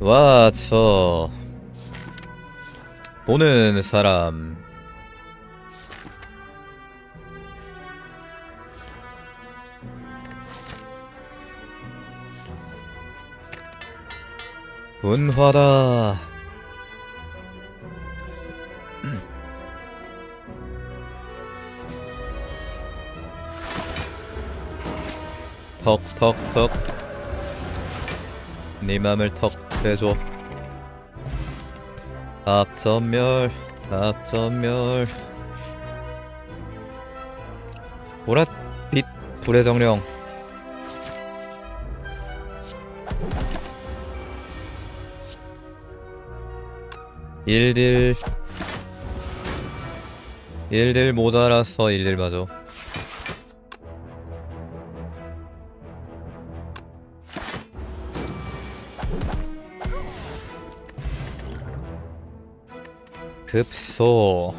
와, 저 보는 사람 분화다. 턱턱턱 네 맘을 턱 대줘 앞전멸 앞전멸. 보랏 빛 불의 정령. 일딜 일딜 모자라서 일딜 맞아 급소.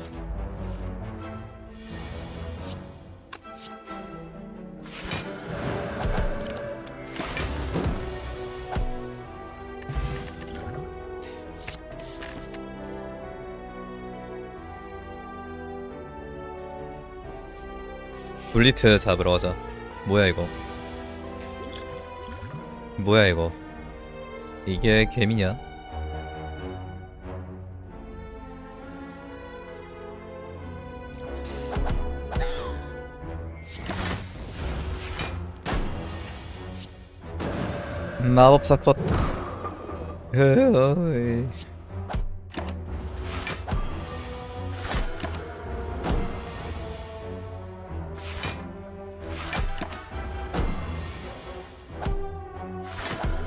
블리트 잡으러 가자. 뭐야 이거? 뭐야 이거? 이게 개미냐 마법사 컷.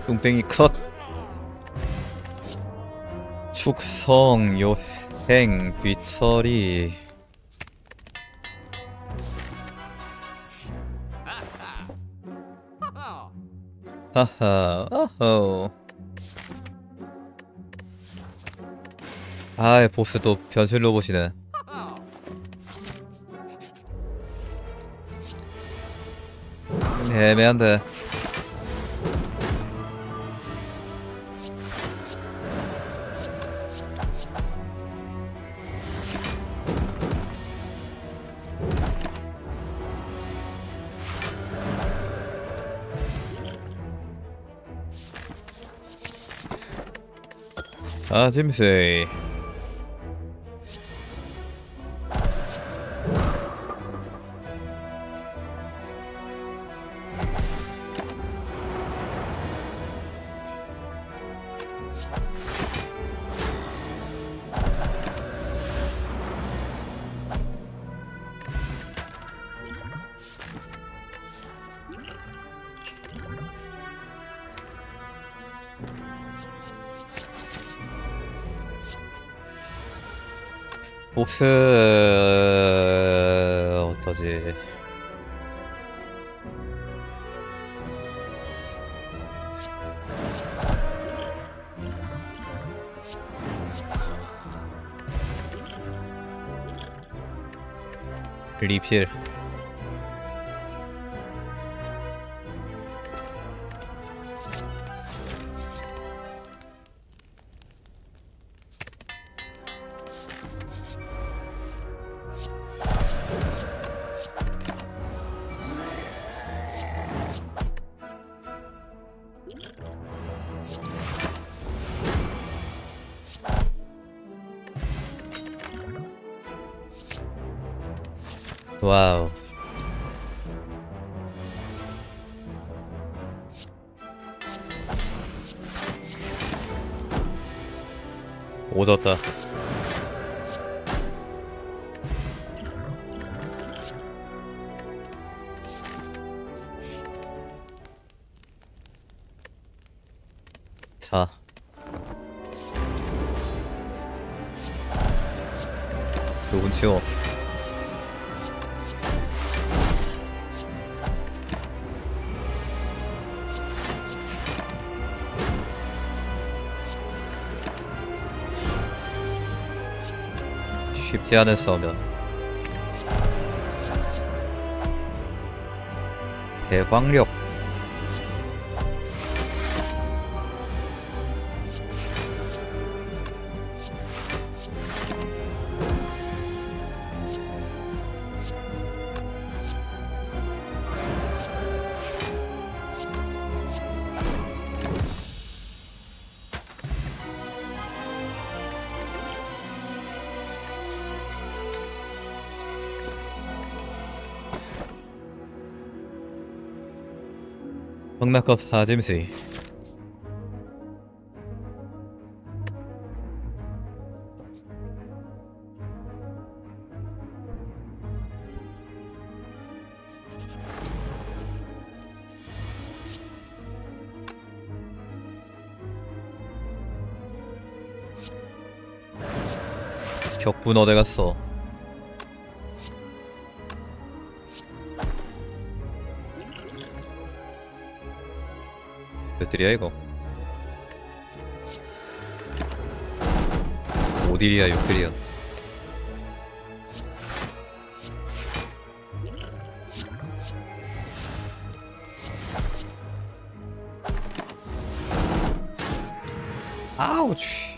뚱땡이 컷. 축성 요행 뒤처리 하하. 어허 아 보스 또 변신 로봇이네. 애매한데 아재 보스 어쩌지? 리필 오졌다. 자. 요건 치워 쉽지 않은 싸움이다. 대광력 황나컷 하짐시 격분 어디 갔어? 몇들이야 이거? 5딜이야 6딜이야 아우치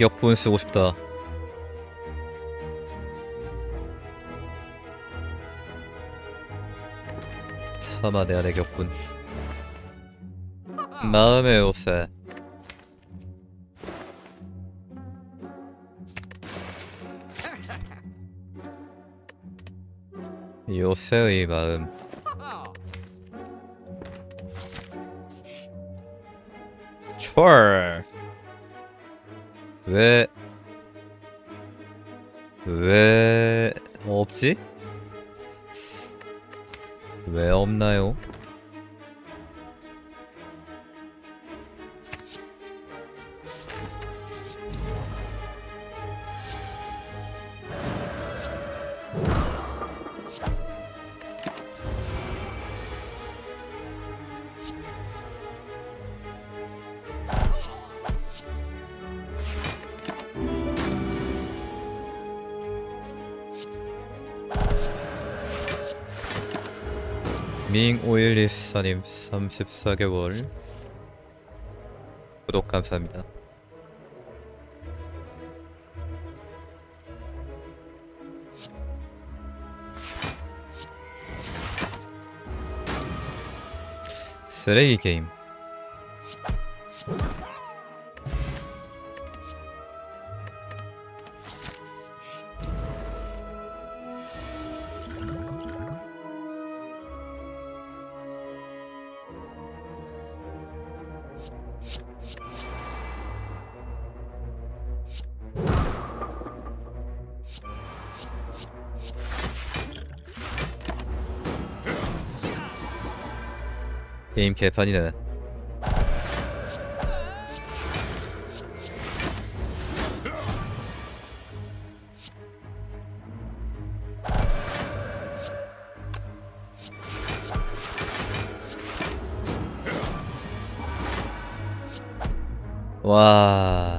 이격분 쓰고 싶다. 참아내야 내 격분. 마음의 옷에 요새의 마음. 츄얼 왜, 왜 없지? 왜 없나요? 밍 오일리스사님 34개월 구독 감사합니다. 쓰레기 게임 개판이네. 와.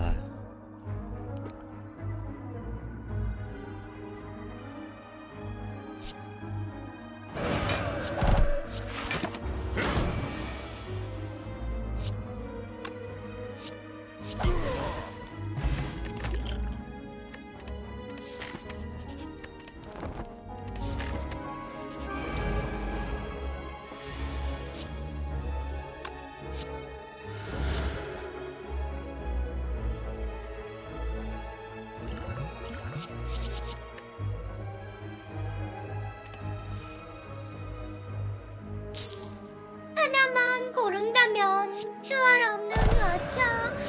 추월 없는 어차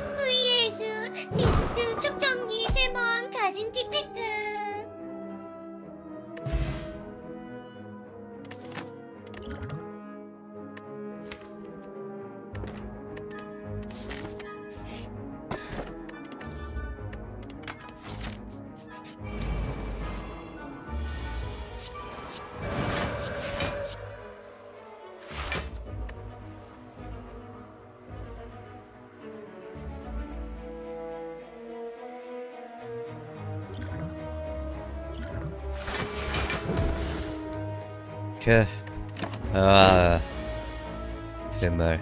오케이. 아, 정말.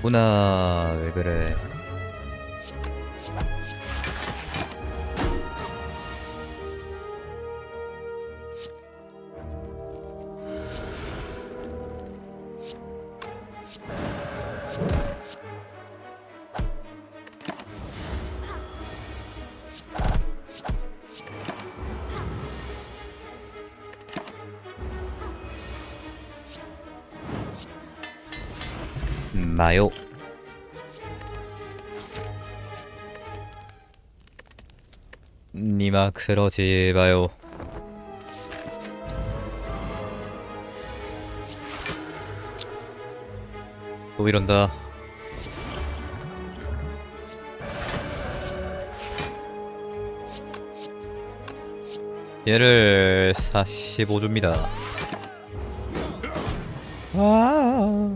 구나 왜 그래? 니마 그러지 마요. 또 이런다. 얘를 45줍니다. 아.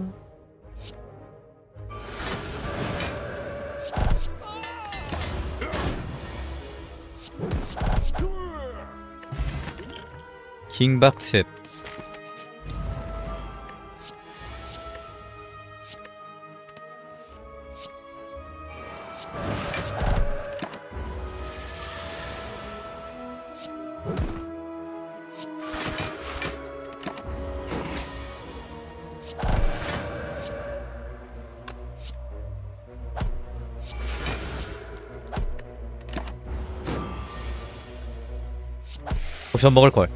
킹박칩 포션 먹을걸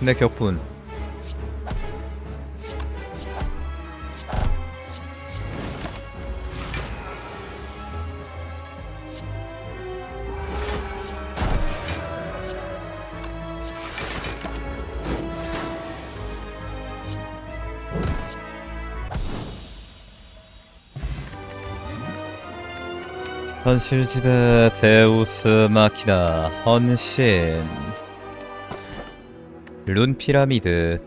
내 격분. 현실집의 데우스 마키나 헌신 룬 피라미드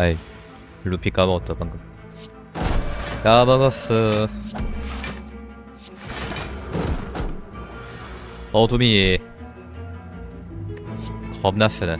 아이 루피 까먹었다 방금. 까먹었어. 어둠이 겁나 세네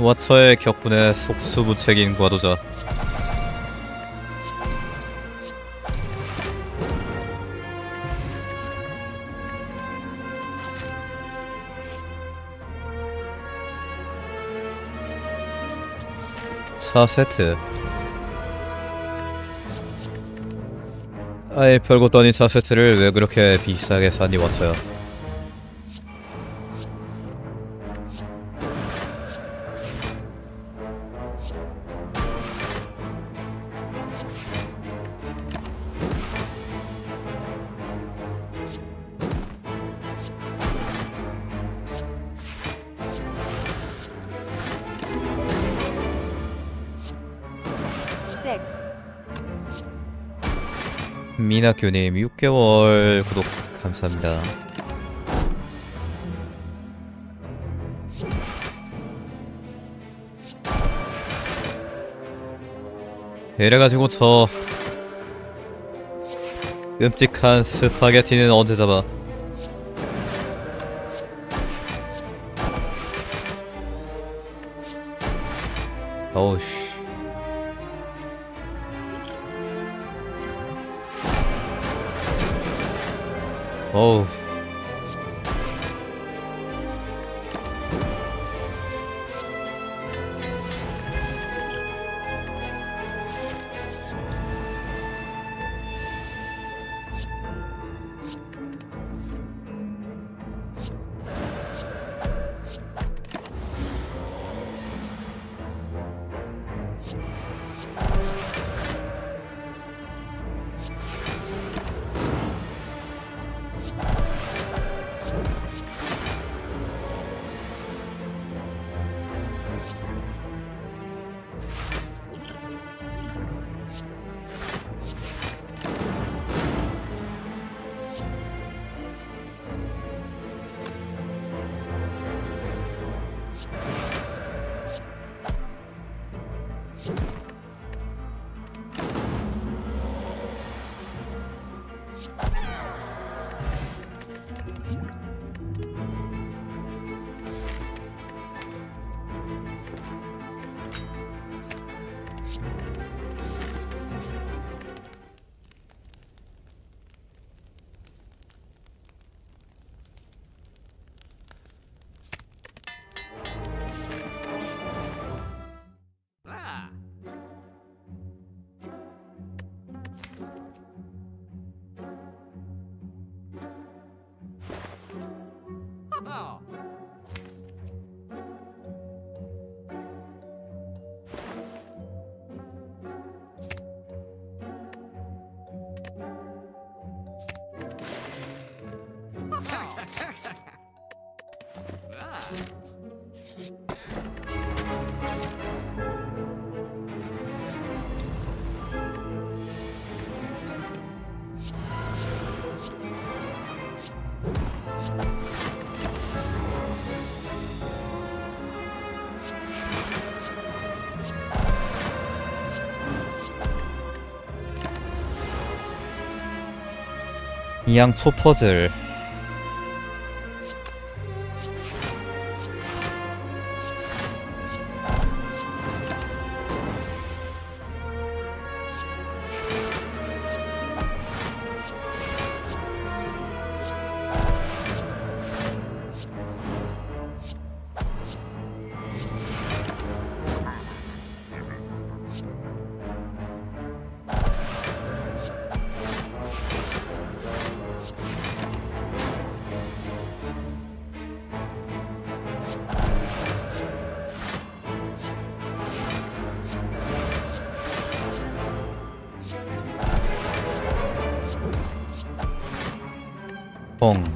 와처의 격분에 속수무책인 과도자. 차 세트. 아예 별것도 아닌 차 세트를 왜 그렇게 비싸게 사니 와쳐야 미나큐님 6개월 구독 감사합니다. 이래가지고 저 끔찍한 스파게티는 언제 잡아? 어우 Oh. 어우 양초 퍼즐 Pong.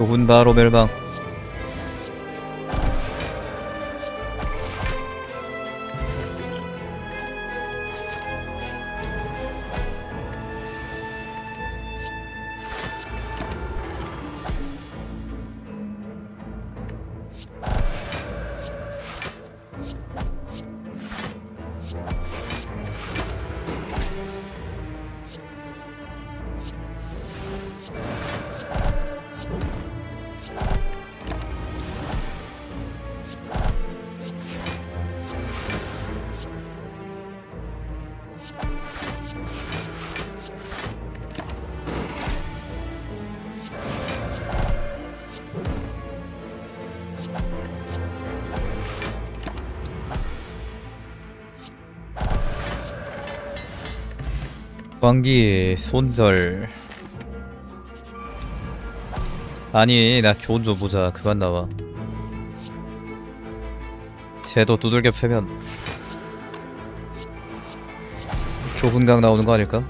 교훈 바로 멸망 광기 손절. 아니 나 교훈 좀 보자. 그만 나와. 쟤도 두들겨 패면 교훈각 나오는 거 아닐까?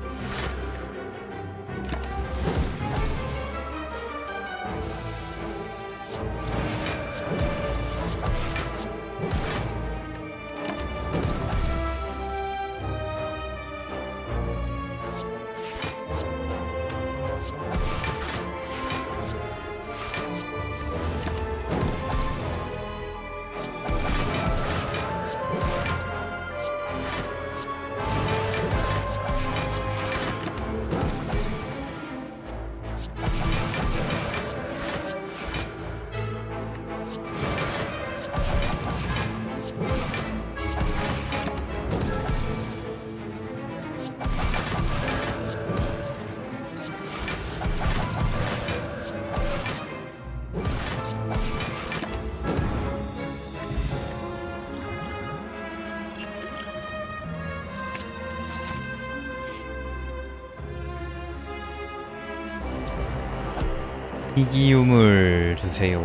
희귀유물 주세요.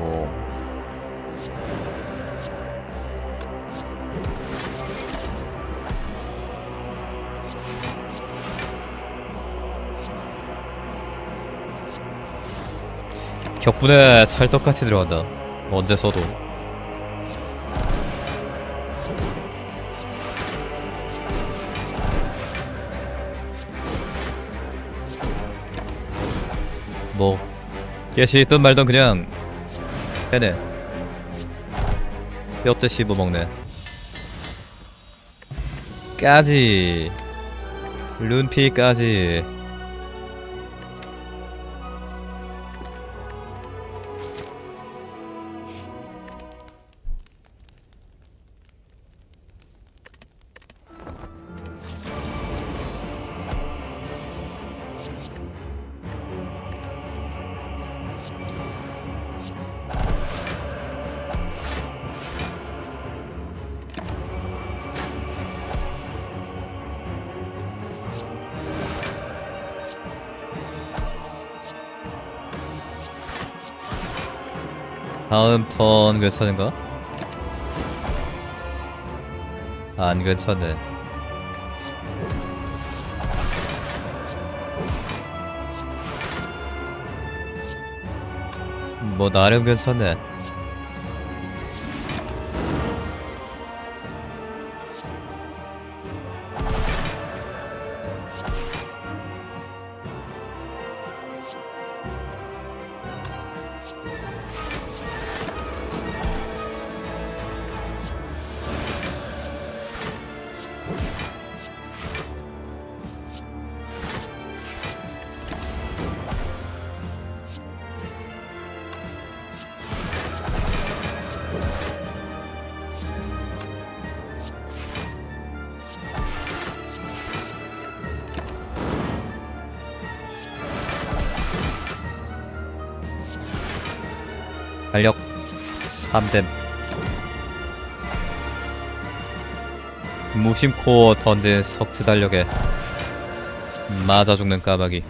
격분에 찰떡같이 들어간다. 언제 써도 예시 있든 말든 그냥 해내. 뼈째 씹어먹네. 까지. 룬피까지 다음 턴 괜찮은가? 안 괜찮네 뭐 나름 괜찮네 3댐 무심코 던진 석트 달력에 맞아 죽는 까마귀.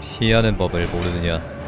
피하는 법을 모르느냐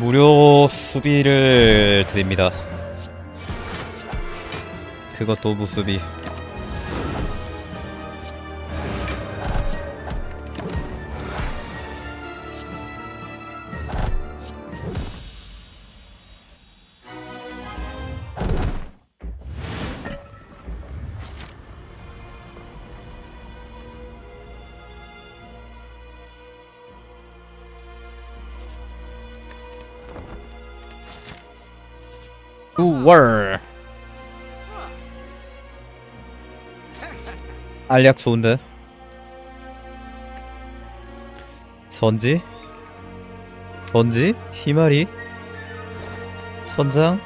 무료 수비를 드립니다. 그것도 무수비. 알약 좋은데. 전지? 전지? 희마리? 천장?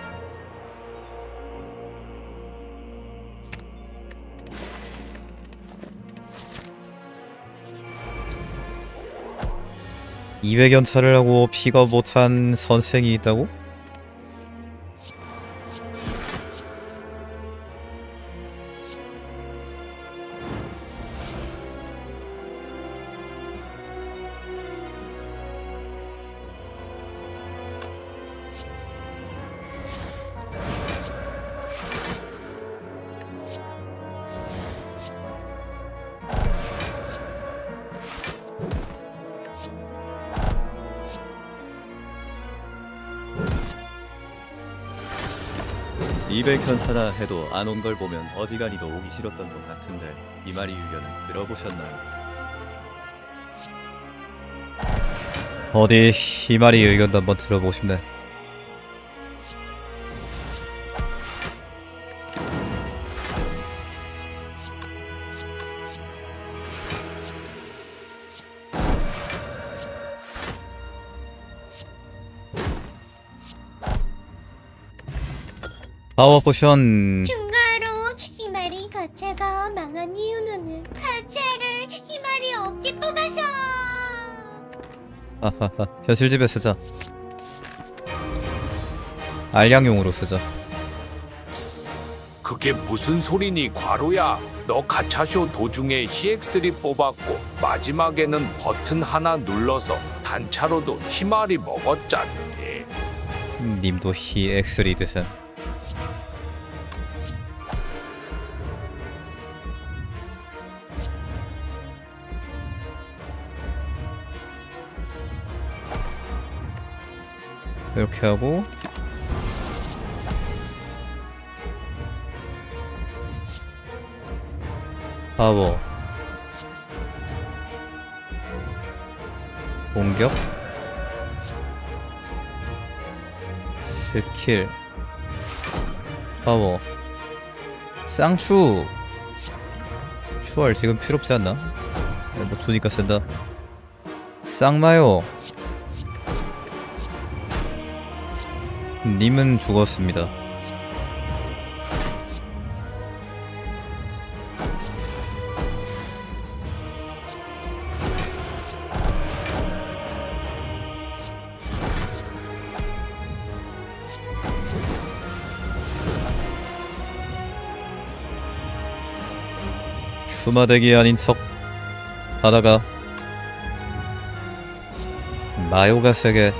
(200 연차를 하고 피가 못한 선생이 있다고? 현차나 해도 안 온 걸 보면 어지간히도 오기 싫었던 것 같은데 이 말이 의견은 들어보셨나요? 어디 희마리 의견도 한번 들어보고 싶네. 파워 포션 추가로 희말이 가차가 망한 이유는 가차를 희말이 없게 뽑아서. 하하하 현실집에 쓰자. 알량용으로 쓰자. 그게 무슨 소리니 과로야? 너 가차쇼 도중에 히엑스리 뽑았고 마지막에는 버튼 하나 눌러서 단차로도 희말이 먹었잖니. 님도 히 엑스리 드셈 이렇게 하고 파워 공격. 스킬. 파워 쌍추. 추월 지금 필요 없지 않나? 네, 뭐 주니까 쓴다. 쌍마요 님은 죽었습니다. 수마대기 아닌 척 하다가 마요가 세게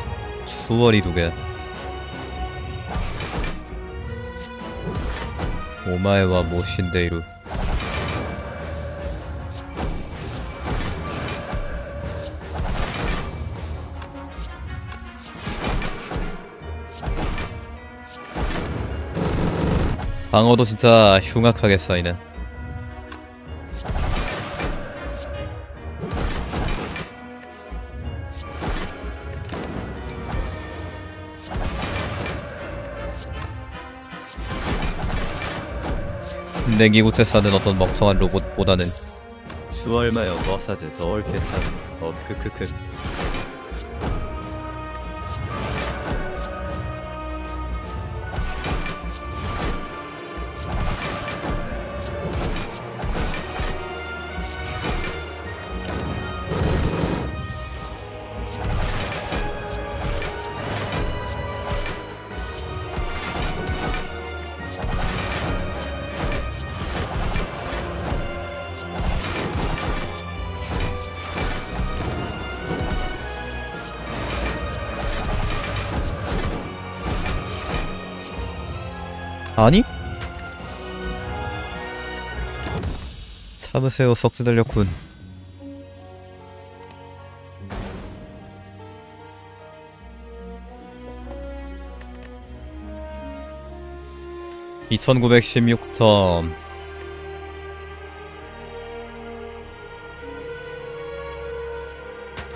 수월이 두개 오마에와 모신데이루. 방어도 진짜 흉악하게 쌓이네 냉기구체 싸는 어떤 멍청한 로봇보다는 수월마요 머사즈 덜 괜찮 어 크크크 아니? 참으세요 석즈 달렸군. (2916점)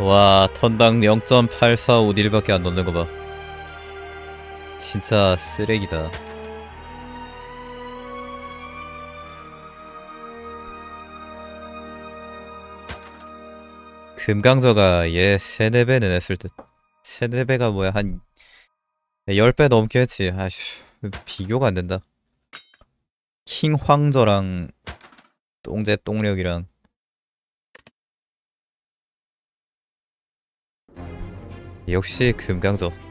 와 턴당 0.8451밖에 안 넣는 거봐. 진짜 쓰레기다 금강저가 얘 세네 배는 했을 듯 세네 배가 뭐야? 한 10배 넘게 했지. 아휴 비교가 안 된다. 킹 황저랑 똥제 똥력이랑. 역시 금강저